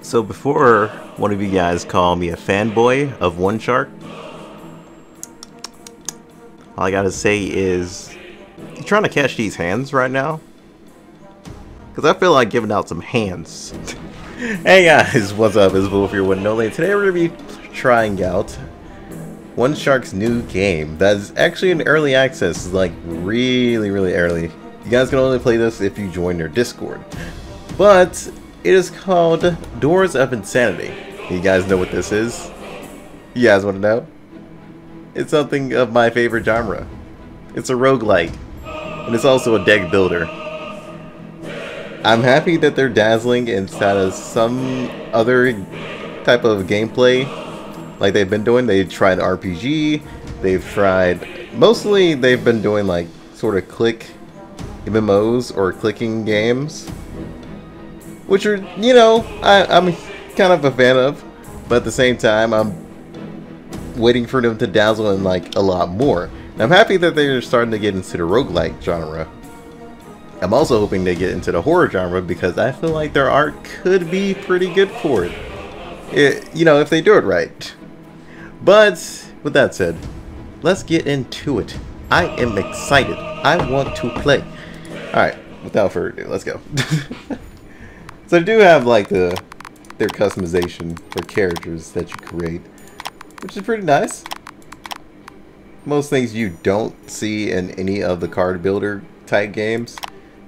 So before one of you guys call me a fanboy of One Shark, all I gotta say is, you trying to catch these hands right now? Because I feel like giving out some hands. hey guys, what's up? It's Volf here with Nolan. Today we're gonna be trying out One Shark's new game. That's actually in early access, like really, really early. You guys can only play this if you join their Discord. But it is called Doors of Insanity. You guys know what this is? You guys want to know? It's something of my favorite genre. It's a roguelike, and it's also a deck builder. I'm happy that they're dazzling instead of some other type of gameplay like they've been doing. They've tried RPG, they've tried... Mostly they've been doing like sort of click MMOs or clicking games which are, you know, I, I'm kind of a fan of, but at the same time, I'm waiting for them to dazzle in like a lot more. And I'm happy that they're starting to get into the roguelike genre. I'm also hoping they get into the horror genre because I feel like their art could be pretty good for it. it you know, if they do it right. But, with that said, let's get into it. I am excited. I want to play. Alright, without further ado, let's go. So they do have like the their customization for characters that you create, which is pretty nice. Most things you don't see in any of the card builder type games,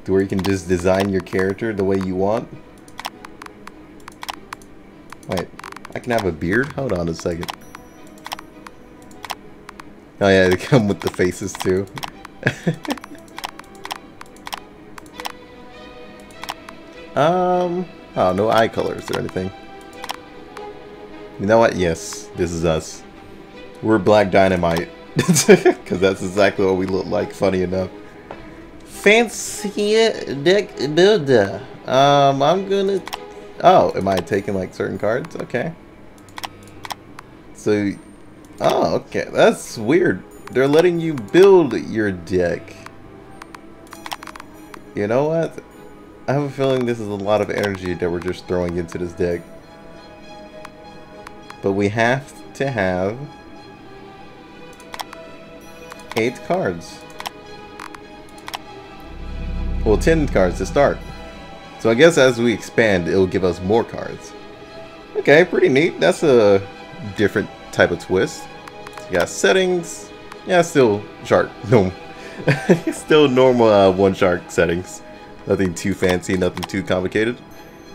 where you can just design your character the way you want. Wait, I can have a beard? Hold on a second. Oh yeah, they come with the faces too. Um, oh, no eye colors or anything. You know what? Yes, this is us. We're Black Dynamite. Because that's exactly what we look like, funny enough. Fancy deck builder. Um, I'm gonna... Oh, am I taking, like, certain cards? Okay. So... Oh, okay. That's weird. They're letting you build your deck. You know what? I have a feeling this is a lot of energy that we're just throwing into this deck. But we have to have eight cards. Well, 10 cards to start. So I guess as we expand, it'll give us more cards. Okay, pretty neat. That's a different type of twist. So you got settings. Yeah, still shark. No. still normal uh, one shark settings. Nothing too fancy, nothing too complicated.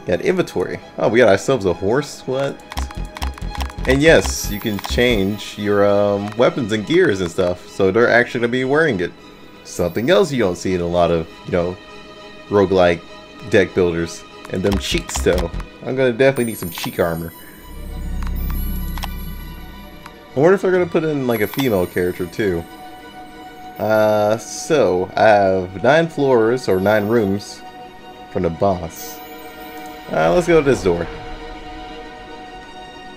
Got inventory. Oh, we got ourselves a horse? What? And yes, you can change your um, weapons and gears and stuff, so they're actually going to be wearing it. Something else you don't see in a lot of, you know, roguelike deck builders. And them cheeks, though. I'm going to definitely need some cheek armor. I wonder if they're going to put in, like, a female character, too. Uh, so, I have nine floors, or nine rooms, from the boss. Uh, let's go to this door.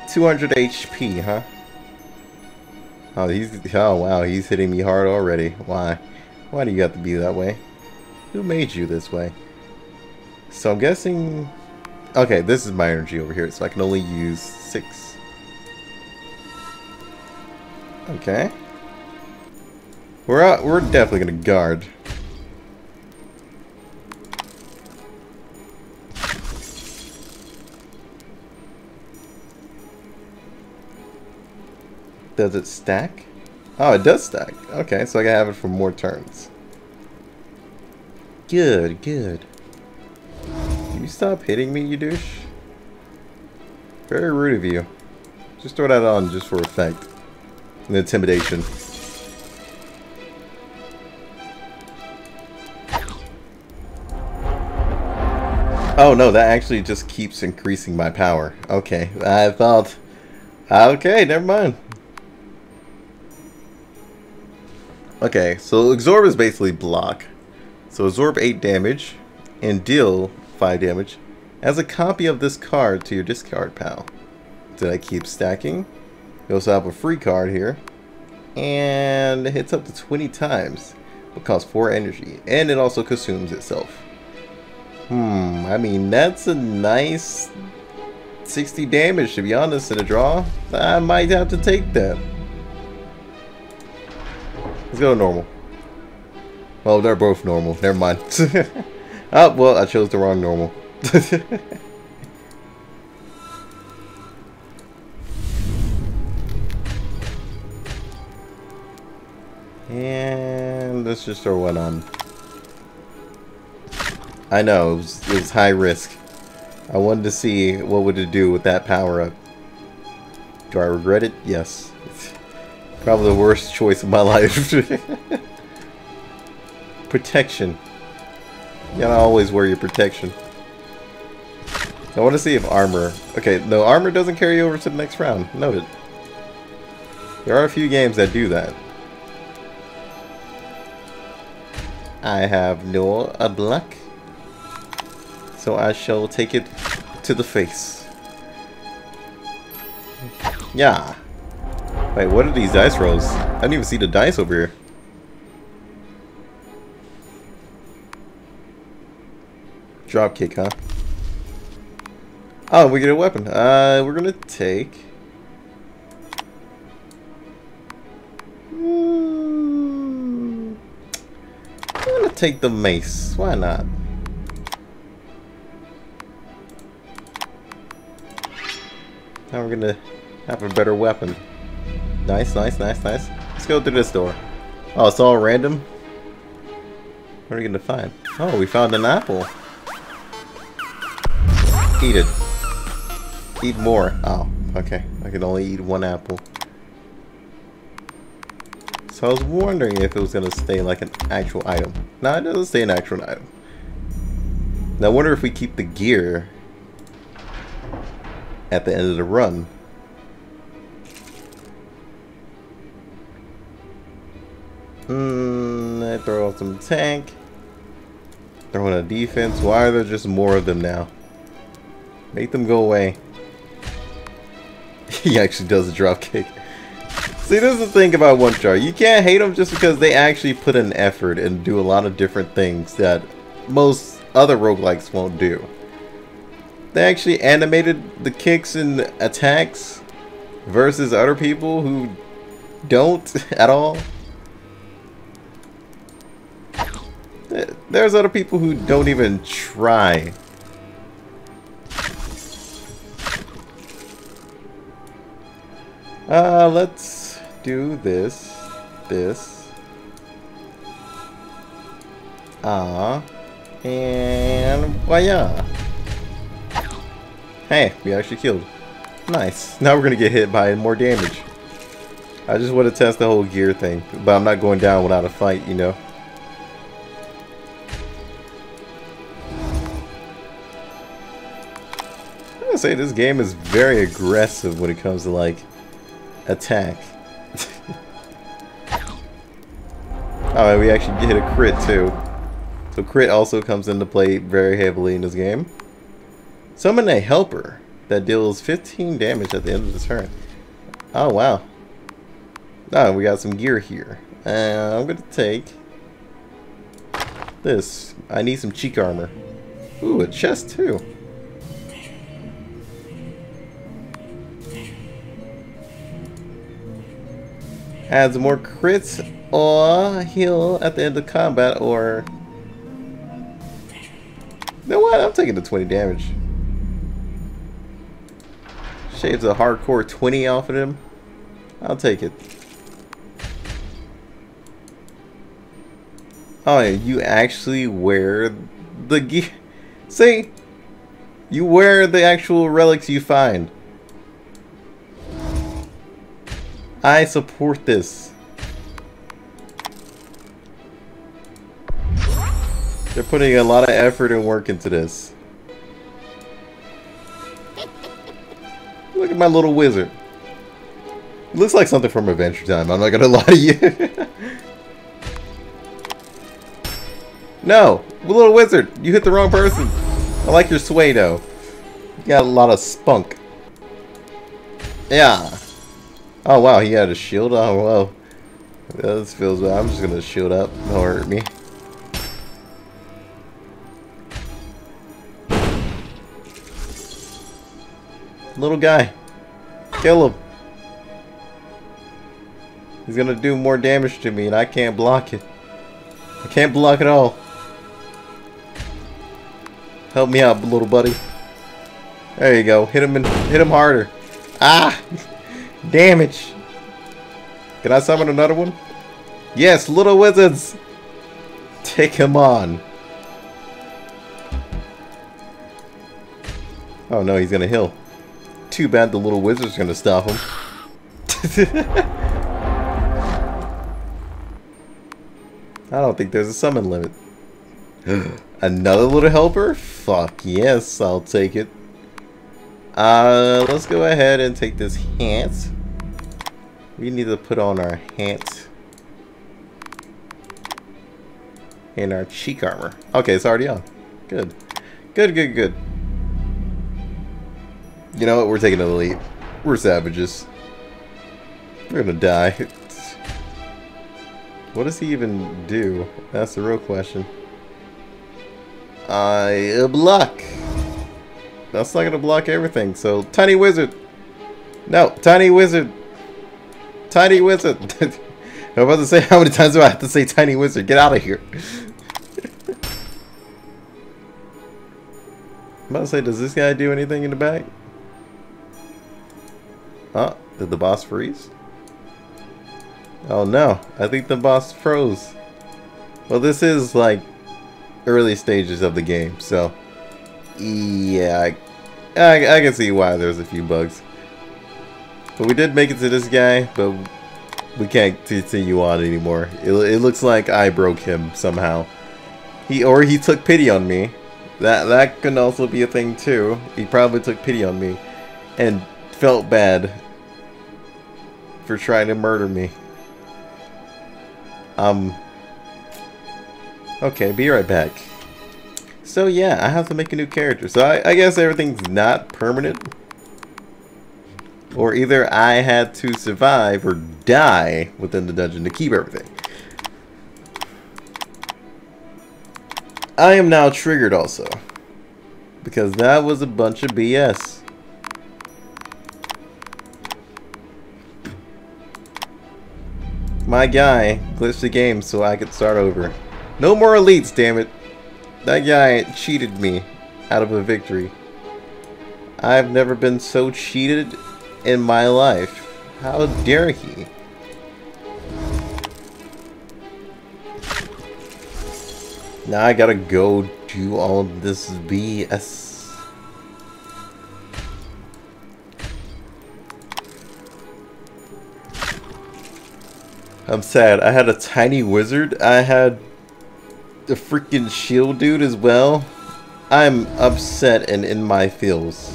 200 HP, huh? Oh, he's, oh wow, he's hitting me hard already. Why? Why do you have to be that way? Who made you this way? So I'm guessing... Okay, this is my energy over here, so I can only use six. Okay. We're we're definitely gonna guard. Does it stack? Oh, it does stack. Okay, so I can have it for more turns. Good, good. Can you stop hitting me, you douche? Very rude of you. Just throw that on just for effect. And intimidation. Oh no, that actually just keeps increasing my power. Okay, I thought... Okay, never mind. Okay, so absorb is basically block. So absorb 8 damage and deal 5 damage as a copy of this card to your discard pile. Did I keep stacking? You also have a free card here. And it hits up to 20 times. but costs 4 energy. And it also consumes itself. Hmm, I mean, that's a nice 60 damage, to be honest, in a draw. I might have to take that. Let's go normal. Well, they're both normal. Never mind. oh, well, I chose the wrong normal. and let's just throw one on. I know, it was, it was high risk. I wanted to see what would it do with that power up. Do I regret it? Yes. It's probably the worst choice of my life. protection. You gotta always wear your protection. I want to see if armor... Okay, no, armor doesn't carry over to the next round. Noted. There are a few games that do that. I have no a black. So I shall take it to the face. Yeah. Wait, what are these dice rolls? I didn't even see the dice over here. Drop kick, huh? Oh, we get a weapon. Uh, we're gonna take... Hmm. I'm gonna take the mace. Why not? Now we're gonna have a better weapon. Nice, nice, nice, nice. Let's go through this door. Oh, it's all random? What are we gonna find? Oh, we found an apple. Eat it. Eat more. Oh, okay. I can only eat one apple. So I was wondering if it was to stay like an actual item. No, it doesn't stay an actual item. Now I wonder if we keep the gear at the end of the run. Hmm, I throw out some tank. Throw in a defense. Why are there just more of them now? Make them go away. he actually does a drop kick. See, this is the thing about One Shark. You can't hate them just because they actually put an effort and do a lot of different things that most other roguelikes won't do. They actually animated the kicks and attacks versus other people who don't at all. There's other people who don't even try Uh, let's do this, this, ah, and voila. Hey, we actually killed. Nice. Now we're gonna get hit by more damage. I just want to test the whole gear thing, but I'm not going down without a fight, you know. I'm gonna say this game is very aggressive when it comes to like attack. oh, we actually hit a crit too. So crit also comes into play very heavily in this game. Summon a helper that deals 15 damage at the end of the turn. Oh, wow. Oh, we got some gear here. Uh, I'm going to take this. I need some cheek armor. Ooh, a chest too. adds more crits or heal at the end of combat or... You know what? I'm taking the 20 damage. Shaves a hardcore 20 off of him. I'll take it. Oh yeah, you actually wear the gear. See? You wear the actual relics you find. I support this. They're putting a lot of effort and work into this. My little wizard. Looks like something from Adventure Time, I'm not gonna lie to you. no! Little wizard! You hit the wrong person! I like your though. You got a lot of spunk. Yeah. Oh wow, he had a shield? Oh well. This feels bad. I'm just gonna shield up. Don't hurt me. Little guy. Kill him. He's gonna do more damage to me and I can't block it. I can't block it all. Help me out, little buddy. There you go. Hit him and hit him harder. Ah! Damage. Can I summon another one? Yes, little wizards! Take him on. Oh no, he's gonna heal. Too bad the little wizard's gonna stop him. I don't think there's a summon limit. Another little helper? Fuck yes, I'll take it. Uh, let's go ahead and take this hat. We need to put on our hat. And our cheek armor. Okay, it's already on. Good. Good, good, good. You know what? We're taking the lead. We're savages. We're gonna die. what does he even do? That's the real question. I block. That's not gonna block everything. So, tiny wizard. No, tiny wizard. Tiny wizard. I'm about to say how many times do I have to say tiny wizard? Get out of here. I'm about to say, does this guy do anything in the back? Oh, did the boss freeze? Oh no, I think the boss froze. Well, this is like early stages of the game, so yeah, I, I, I can see why there's a few bugs. But we did make it to this guy, but we can't continue on anymore. It, it looks like I broke him somehow. He or he took pity on me. That that can also be a thing too. He probably took pity on me and felt bad for trying to murder me. Um Okay, be right back. So yeah, I have to make a new character. So I, I guess everything's not permanent. Or either I had to survive or die within the dungeon to keep everything. I am now triggered also. Because that was a bunch of BS. My guy glitched the game so I could start over. No more elites, damn it. That guy cheated me out of a victory. I've never been so cheated in my life. How dare he? Now I gotta go do all this BS. I'm sad. I had a tiny wizard. I had the freaking shield dude as well. I'm upset and in my feels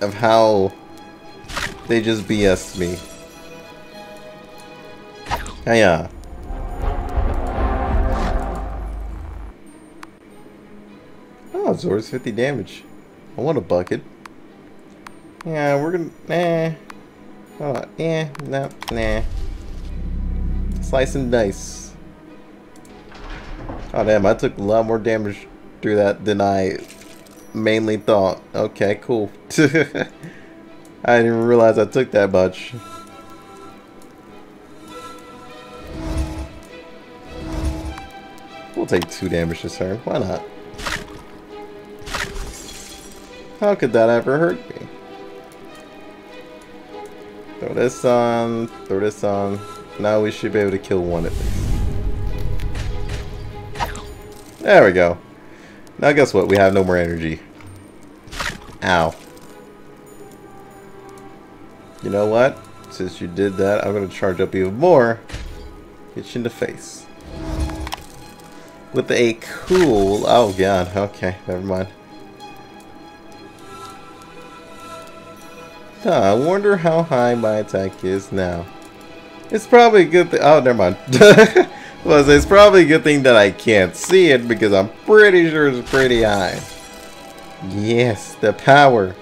of how they just BS me. Yeah. Oh, Zor's 50 damage. I want a bucket. Yeah, we're gonna... Nah. Oh, yeah, no, nah. Slice and dice. Oh damn, I took a lot more damage through that than I mainly thought. Okay, cool. I didn't even realize I took that much. We'll take two damage this turn. Why not? How could that ever hurt me? Throw this on, throw this on. Now we should be able to kill one at least. There we go. Now guess what? We have no more energy. Ow. You know what? Since you did that, I'm going to charge up even more. Hit you in the face. With a cool... Oh god, okay, never mind. Huh, I wonder how high my attack is now. It's probably a good thing... Oh, never mind. was it's probably a good thing that I can't see it because I'm pretty sure it's pretty high. Yes, the power.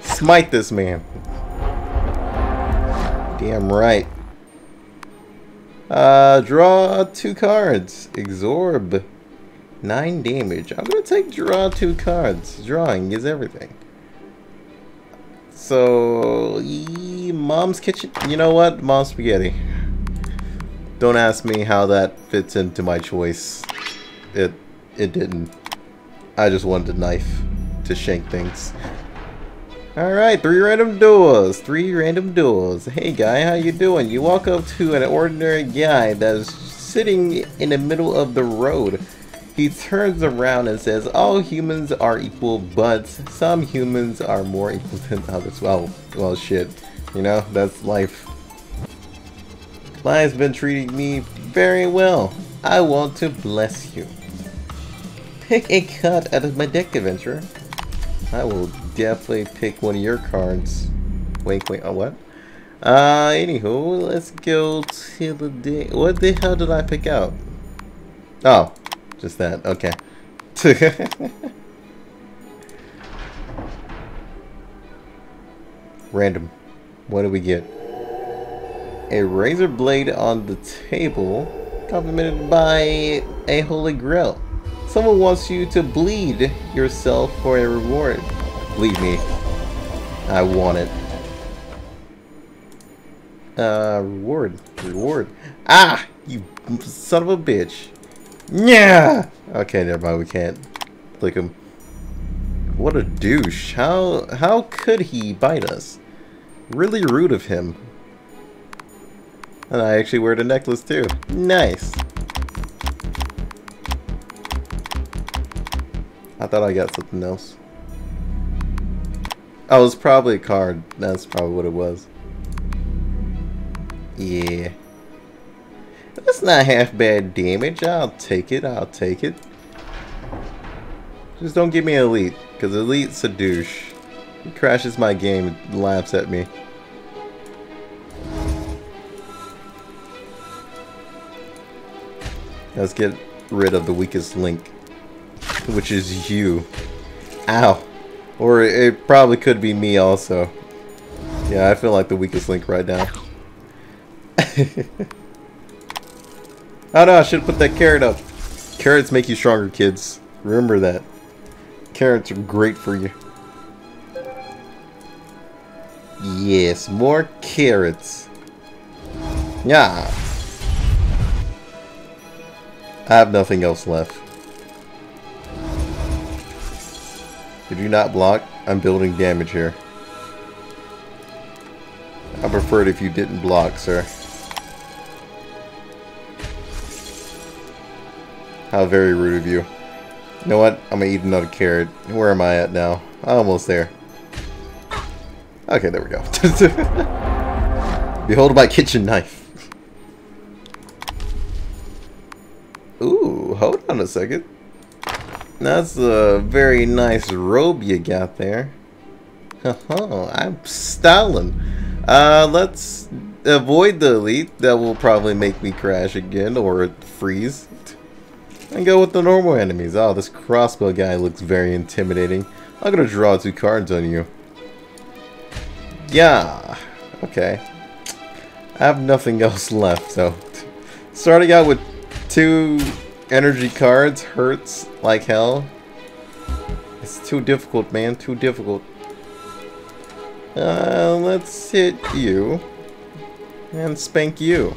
Smite this man. Damn right. Uh, draw two cards. Absorb. Nine damage. I'm gonna take draw two cards. Drawing is everything. So, mom's kitchen. You know what? Mom's spaghetti. Don't ask me how that fits into my choice. It it didn't. I just wanted a knife to shank things. Alright, three random doors. Three random doors. Hey guy, how you doing? You walk up to an ordinary guy that is sitting in the middle of the road. He turns around and says, all humans are equal, but some humans are more equal than others. Well, well shit. You know, that's life. Life's been treating me very well. I want to bless you. Pick a card out of my deck adventurer. I will definitely pick one of your cards. Wait, wait, oh what? Uh, anywho, let's go to the day. What the hell did I pick out? Oh, just that. Okay. Random. What do we get? A razor blade on the table, complemented by a holy grail. Someone wants you to bleed yourself for a reward. Believe me, I want it. Uh, reward. Reward. Ah! You son of a bitch. Yeah. Okay, never mind. We can't click him. What a douche. How how could he bite us? Really rude of him. And I actually wear the necklace too. Nice. I thought I got something else. Oh, it was probably a card. That's probably what it was. Yeah. That's not half bad damage. I'll take it. I'll take it. Just don't give me Elite, because Elite's a douche. He crashes my game and laughs at me. Let's get rid of the weakest link, which is you. Ow. Or it probably could be me also. Yeah, I feel like the weakest link right now. Oh no, I should put that carrot up. Carrots make you stronger, kids. Remember that. Carrots are great for you. Yes, more carrots. Yeah. I have nothing else left. Did you not block? I'm building damage here. I prefer it if you didn't block, sir. How very rude of you. You know what? I'm gonna eat another carrot. Where am I at now? I'm almost there. Okay, there we go. Behold my kitchen knife. Ooh, hold on a second. That's a very nice robe you got there. Oh, I'm styling. Uh, let's avoid the elite. That will probably make me crash again or freeze. And go with the normal enemies. Oh, this crossbow guy looks very intimidating. I'm gonna draw two cards on you. Yeah. Okay. I have nothing else left, so... Starting out with two energy cards hurts like hell. It's too difficult, man. Too difficult. Uh, let's hit you. And spank you.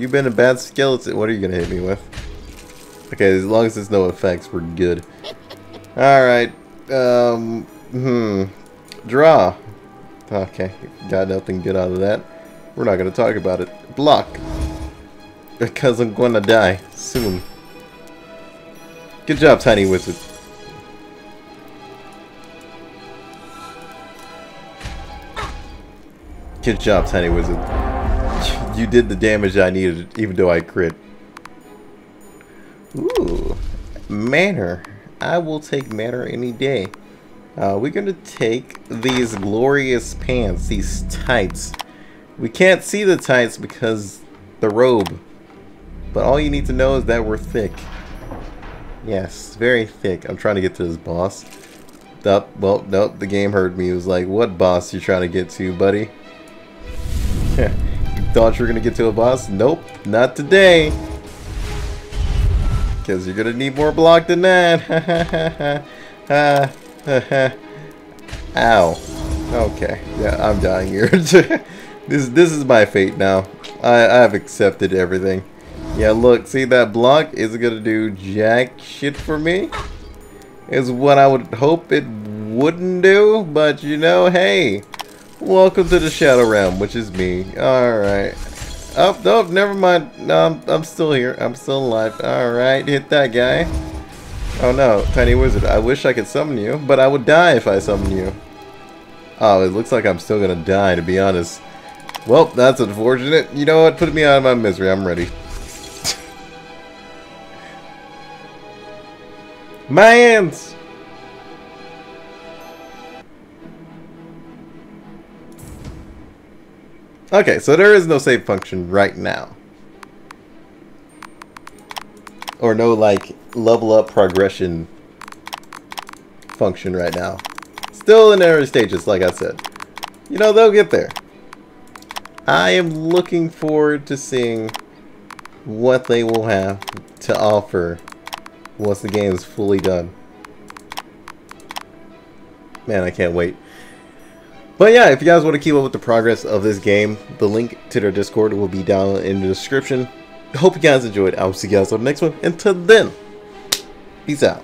You've been a bad skeleton. What are you gonna hit me with? Okay, as long as there's no effects, we're good. Alright. Um, hmm. Draw. Okay, got nothing good out of that. We're not to talk about it. Block. Because I'm to die soon. Good job, Tiny Wizard. Good job, Tiny Wizard. You did the damage I needed, even though I crit. Ooh, mana. I will take mana any day. Uh, we're to take these glorious pants, these tights. We can't see the tights because the robe. But all you need to know is that we're thick. Yes, very thick. I'm trying to get to this boss. Up, well, nope, the game heard me. It was like, what boss you trying to get to, buddy? you thought you were to get to a boss? Nope, not today because you're gonna need more block than that. Ow. Okay, yeah, I'm dying here. this this is my fate now. I I've accepted everything. Yeah, look, see that block isn't gonna do jack shit for me. Is what I would hope it wouldn't do, but you know, hey, welcome to the Shadow Realm, which is me. Alright. Oh, no, never mind. No, I'm, I'm still here. I'm still alive. Alright, hit that guy. Oh no, Tiny Wizard, I wish I could summon you, but I would die if I summoned you. Oh, it looks like I'm still gonna die, to be honest. Well, that's unfortunate. You know what? Put me out of my misery. I'm ready. my hands! Okay, so there is no save function right now. Or no, like, level up progression function right now. Still in early stages, like I said. You know, they'll get there. I am looking forward to seeing what they will have to offer once the game is fully done. Man, I can't wait. But yeah, if you guys want to keep up with the progress of this game, the link to their Discord will be down in the description. Hope you guys enjoyed. I will see you guys on the next one. Until then, peace out.